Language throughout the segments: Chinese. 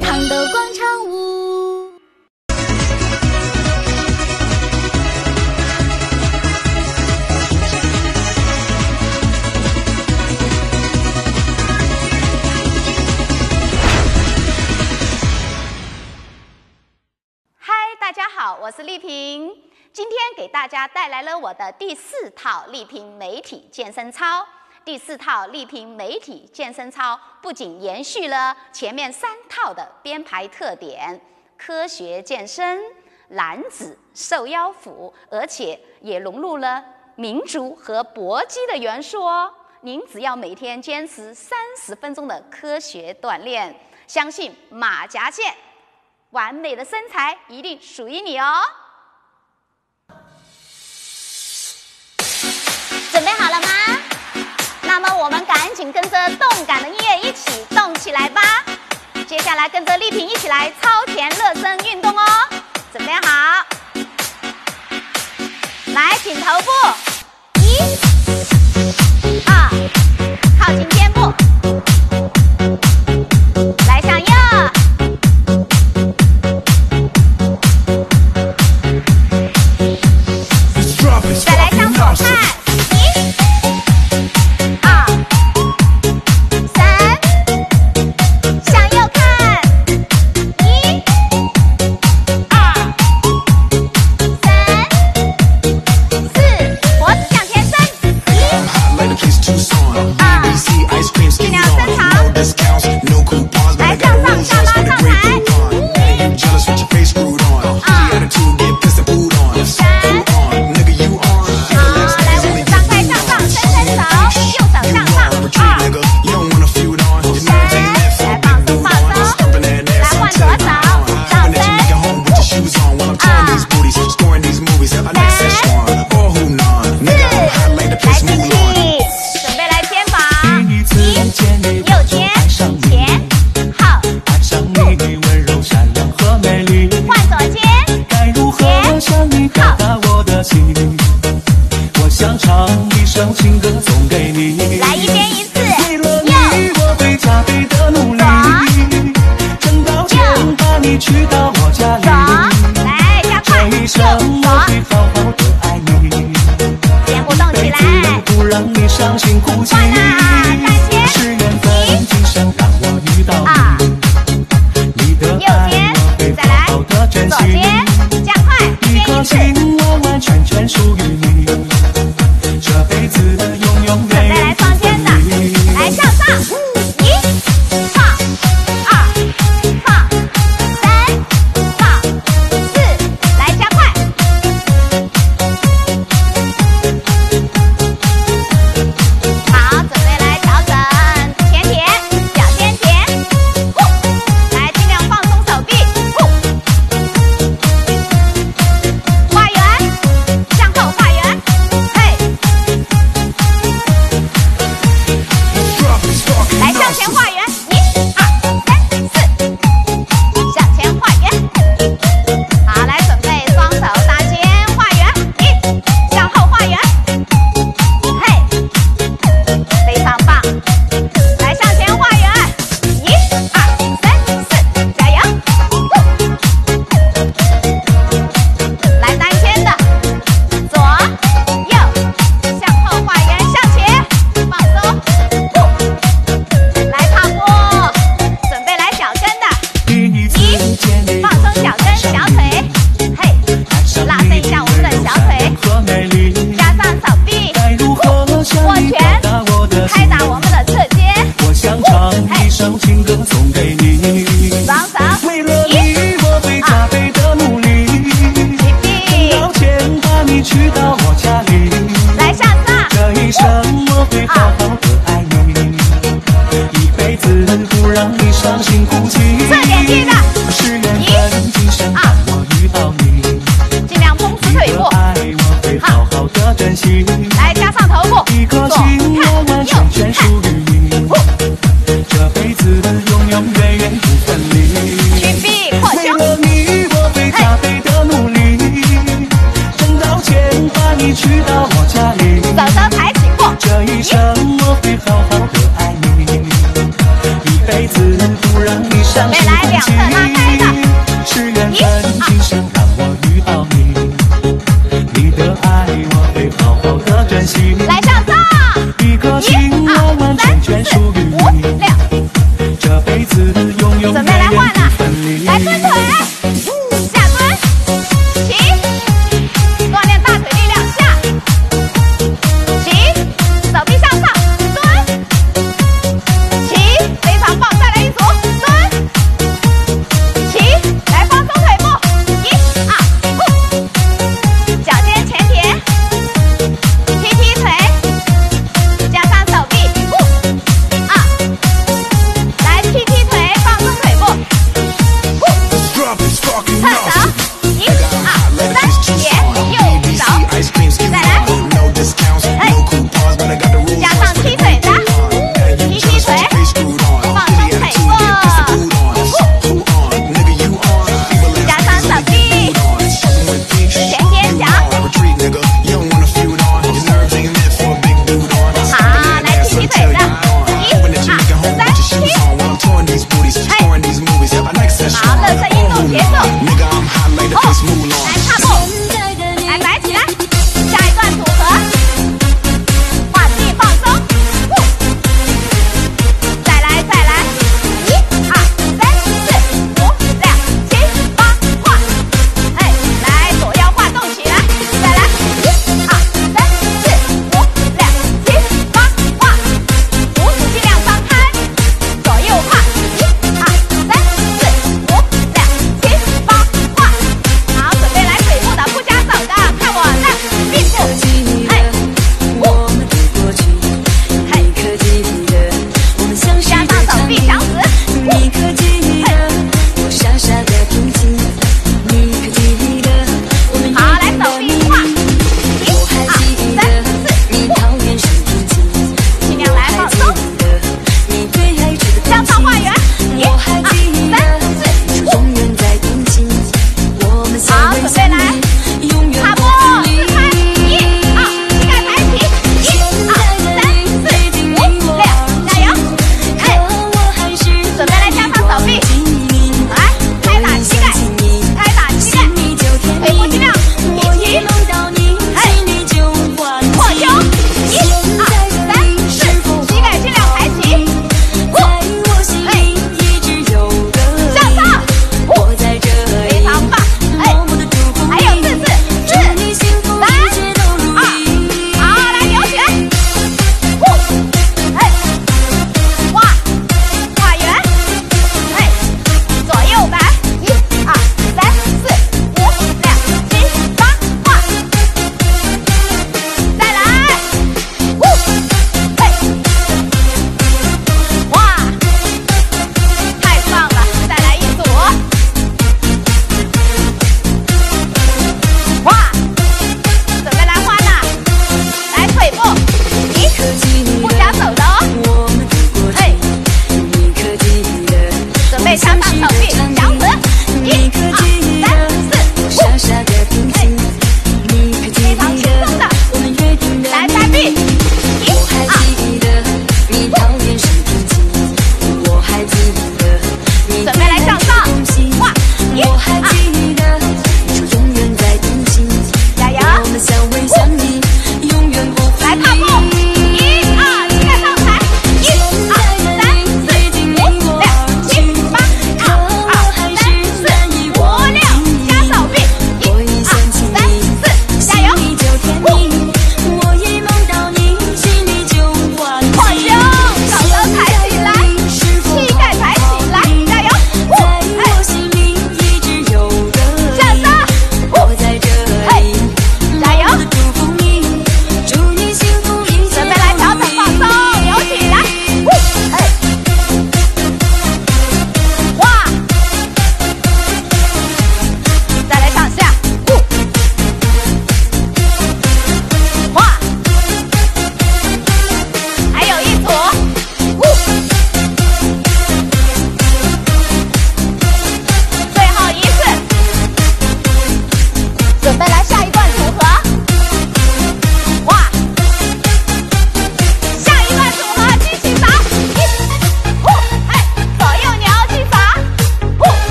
糖豆广场舞。嗨，大家好，我是丽萍。今天给大家带来了我的第四套丽萍媒体健身操。第四套力拼媒体健身操不仅延续了前面三套的编排特点，科学健身、男子瘦腰腹，而且也融入了民族和搏击的元素哦。您只要每天坚持三十分钟的科学锻炼，相信马甲线完美的身材一定属于你哦。准备好了吗？那么我们赶紧跟着动感的音乐一起动起来吧。接下来跟着丽萍一起来超前热身运动哦。准备好。来请头部。一。上灶。一个情我完全属于你。五，这辈子永远分离。准备来换，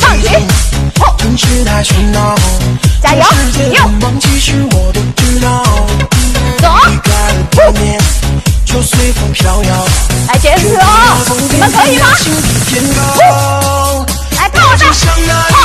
上举，加油，右，走，来停止哦，你们可以吗？来，看我再。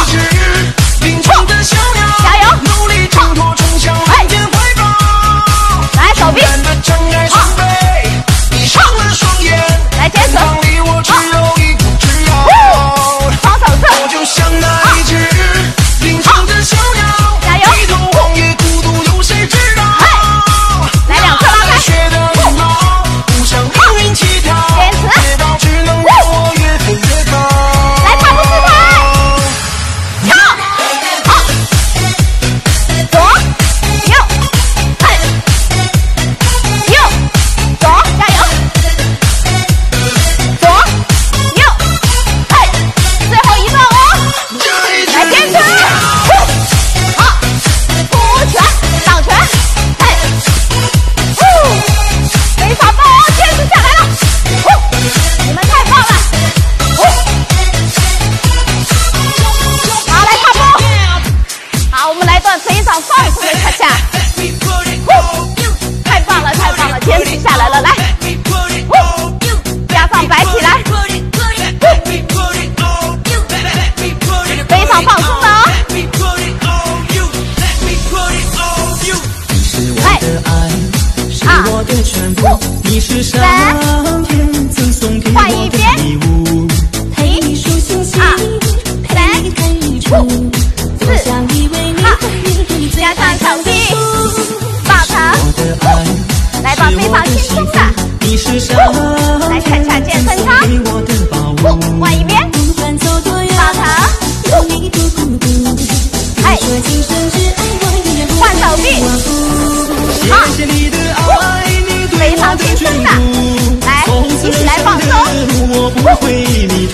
回忆里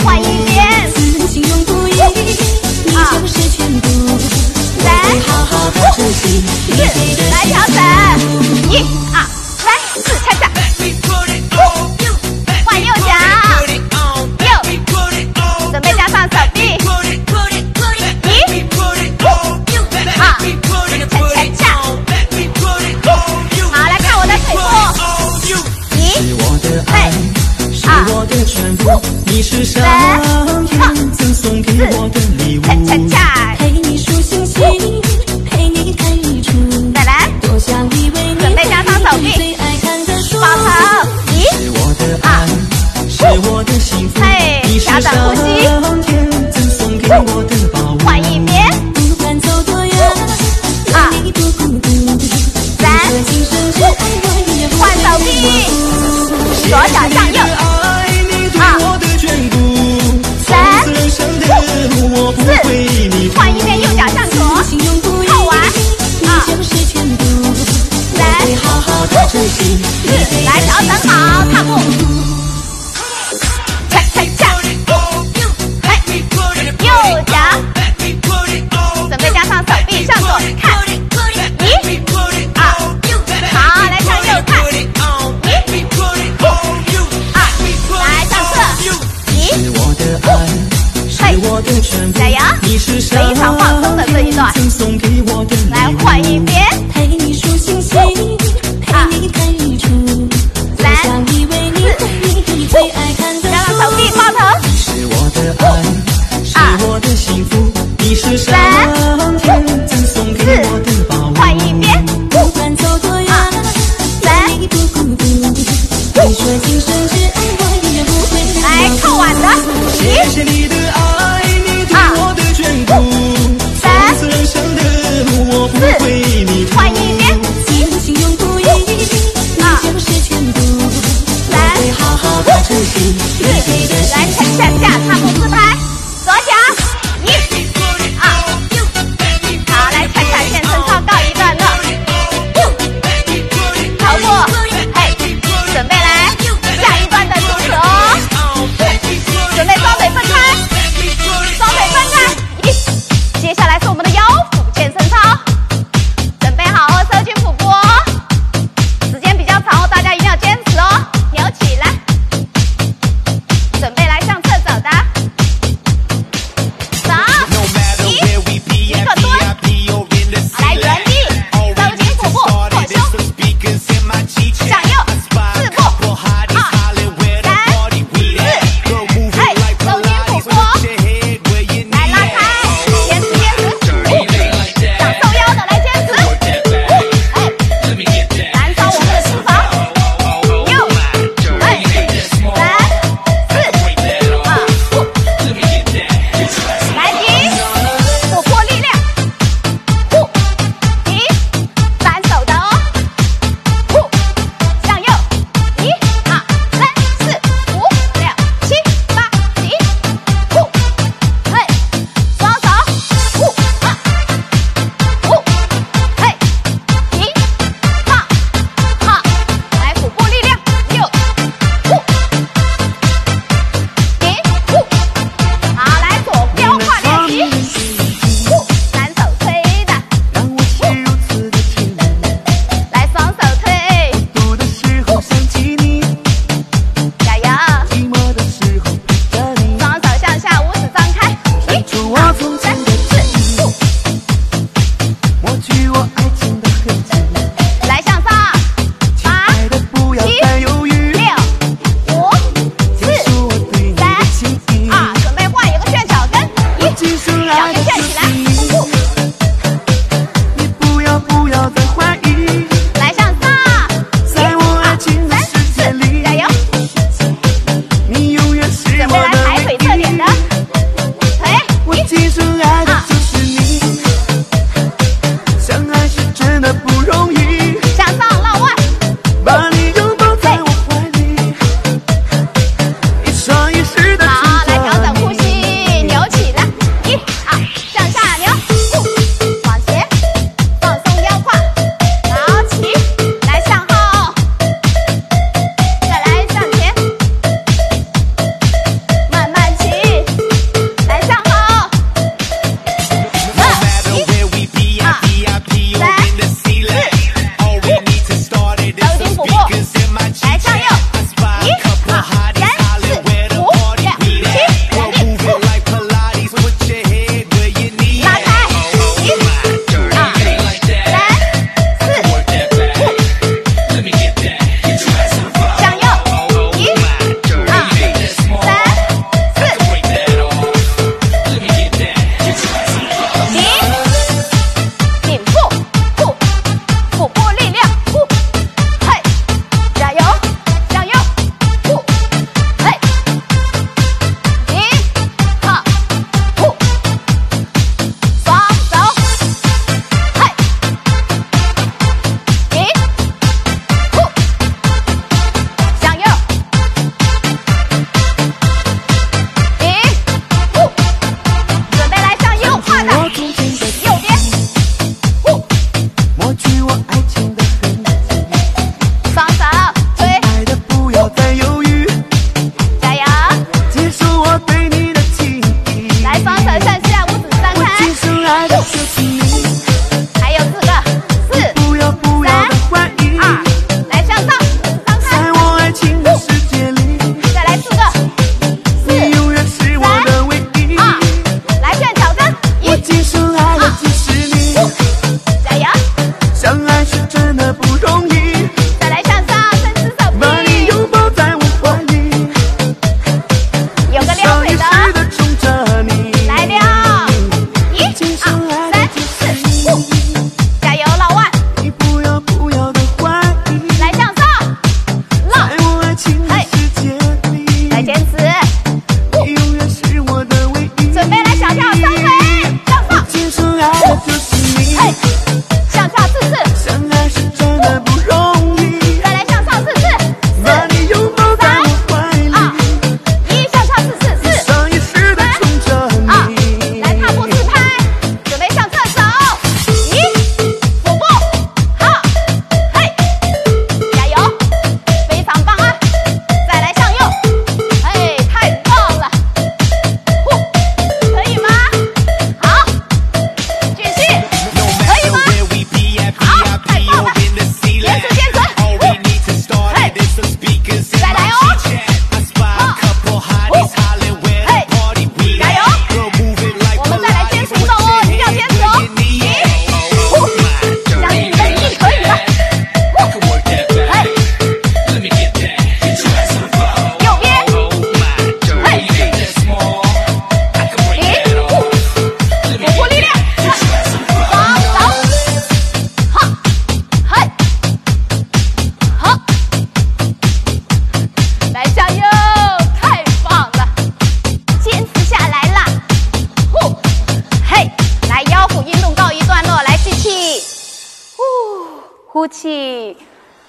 气。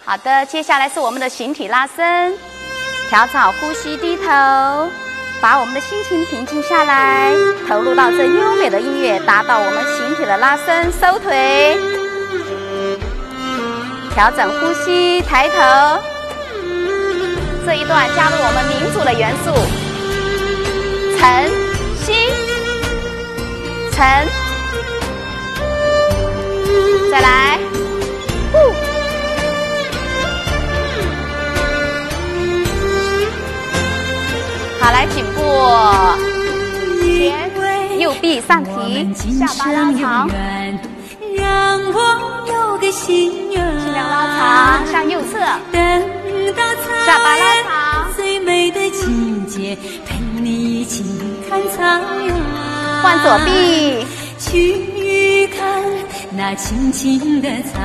好的，接下来是我们的形体拉伸，调整好呼吸，低头，把我们的心情平静下来，投入到这优美的音乐，达到我们形体的拉伸，收腿，调整呼吸，抬头。这一段加入我们民族的元素，晨吸，晨，再来，好，来颈部，前右臂上提，下巴拉长，让我有个心愿，尽量拉长，向右侧，等到下巴拉长，最美的境界，陪你一起看草原。换左臂，去看那青青的草，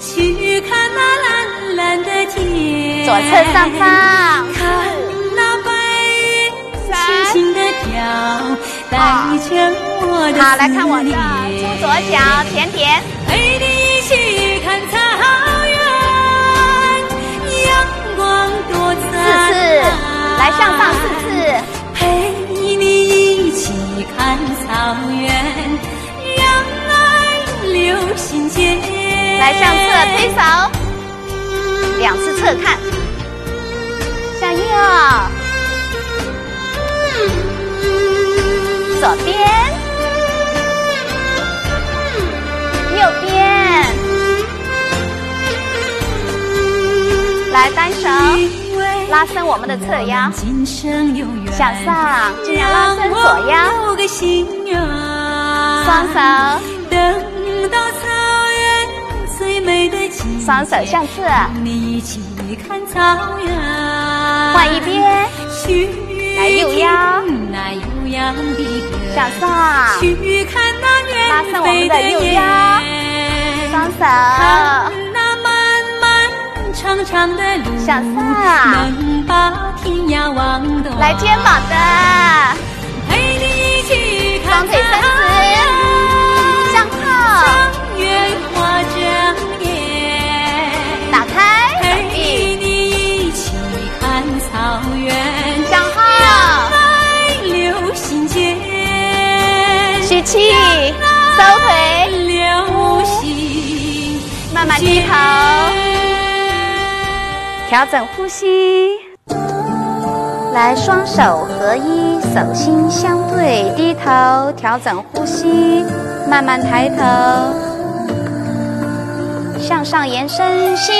去看那蓝蓝的天。左侧上方，看那白云轻轻地飘，带着我的好，来看我的思念出左脚，甜甜，陪你一起看草原，阳光多四灿次，烂。来上上四次，陪你一起看草原，来向侧推手，两次侧看，向右，左边，右边，来单手。拉伸我们的侧腰，向上，尽量拉伸左腰，双手，双手向侧，你一起看草原，换一边，去来右腰听那悠上，去看那拉伸远我们的右腰，双手。长长的路，向上能把天涯望断。来肩膀的，陪你一起看双腿伸低头，调整呼吸。来，双手合一，手心相对，低头，调整呼吸，慢慢抬头，向上延伸，吸。